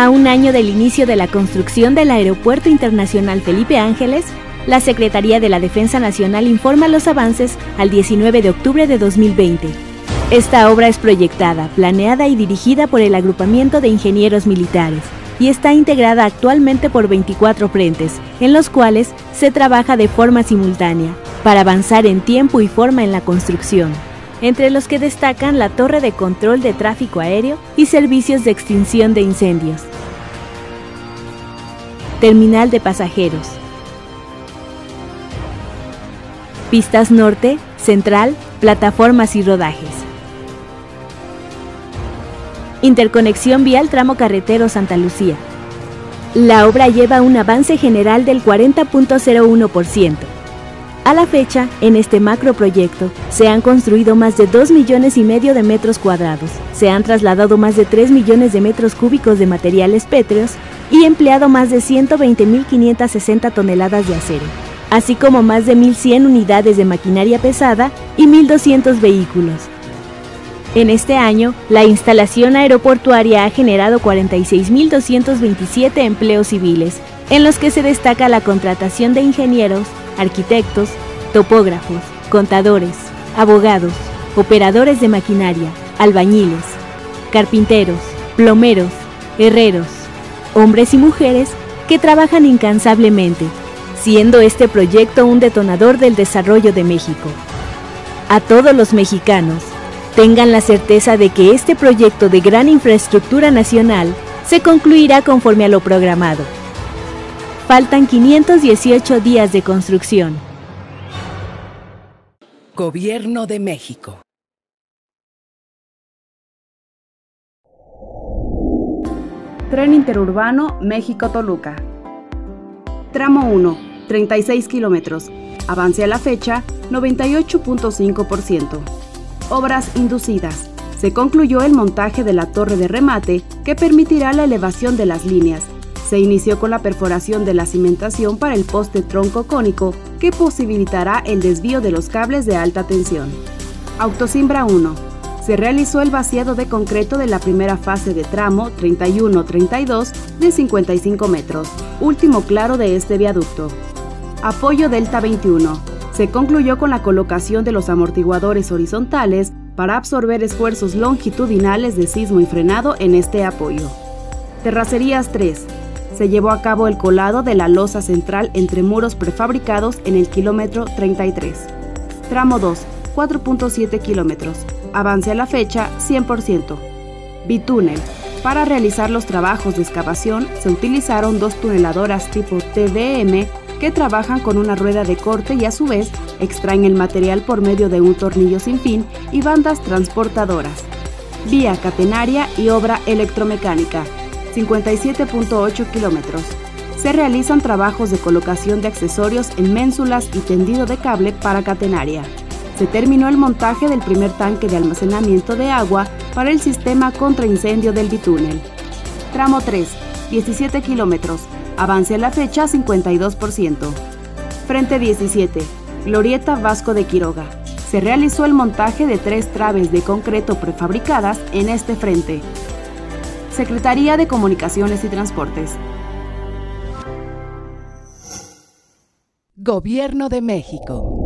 A un año del inicio de la construcción del Aeropuerto Internacional Felipe Ángeles, la Secretaría de la Defensa Nacional informa los avances al 19 de octubre de 2020. Esta obra es proyectada, planeada y dirigida por el Agrupamiento de Ingenieros Militares y está integrada actualmente por 24 frentes, en los cuales se trabaja de forma simultánea, para avanzar en tiempo y forma en la construcción, entre los que destacan la torre de control de tráfico aéreo y servicios de extinción de incendios. Terminal de pasajeros. Pistas norte, central, plataformas y rodajes. Interconexión vial tramo carretero Santa Lucía. La obra lleva un avance general del 40.01%. A la fecha, en este macroproyecto, se han construido más de 2 millones y medio de metros cuadrados, se han trasladado más de 3 millones de metros cúbicos de materiales pétreos y empleado más de 120.560 toneladas de acero, así como más de 1.100 unidades de maquinaria pesada y 1.200 vehículos. En este año, la instalación aeroportuaria ha generado 46.227 empleos civiles, en los que se destaca la contratación de ingenieros, arquitectos, topógrafos, contadores, abogados, operadores de maquinaria, albañiles, carpinteros, plomeros, herreros, hombres y mujeres que trabajan incansablemente, siendo este proyecto un detonador del desarrollo de México. A todos los mexicanos, Tengan la certeza de que este proyecto de gran infraestructura nacional se concluirá conforme a lo programado. Faltan 518 días de construcción. Gobierno de México. Tren Interurbano México-Toluca. Tramo 1, 36 kilómetros. Avance a la fecha, 98.5%. Obras inducidas. Se concluyó el montaje de la torre de remate que permitirá la elevación de las líneas. Se inició con la perforación de la cimentación para el poste tronco cónico que posibilitará el desvío de los cables de alta tensión. Autosimbra 1. Se realizó el vaciado de concreto de la primera fase de tramo 31-32 de 55 metros, último claro de este viaducto. Apoyo Delta 21 se concluyó con la colocación de los amortiguadores horizontales para absorber esfuerzos longitudinales de sismo y frenado en este apoyo. Terracerías 3. Se llevó a cabo el colado de la losa central entre muros prefabricados en el kilómetro 33. Tramo 2, 4.7 kilómetros. Avance a la fecha 100%. Bitúnel. Para realizar los trabajos de excavación se utilizaron dos tuneladoras tipo TDM que trabajan con una rueda de corte y a su vez extraen el material por medio de un tornillo sin fin y bandas transportadoras. Vía catenaria y obra electromecánica, 57.8 kilómetros. Se realizan trabajos de colocación de accesorios en ménsulas y tendido de cable para catenaria. Se terminó el montaje del primer tanque de almacenamiento de agua para el sistema contra incendio del bitúnel. Tramo 3, 17 kilómetros, Avance a la fecha 52%. Frente 17. Glorieta Vasco de Quiroga. Se realizó el montaje de tres traves de concreto prefabricadas en este frente. Secretaría de Comunicaciones y Transportes. Gobierno de México.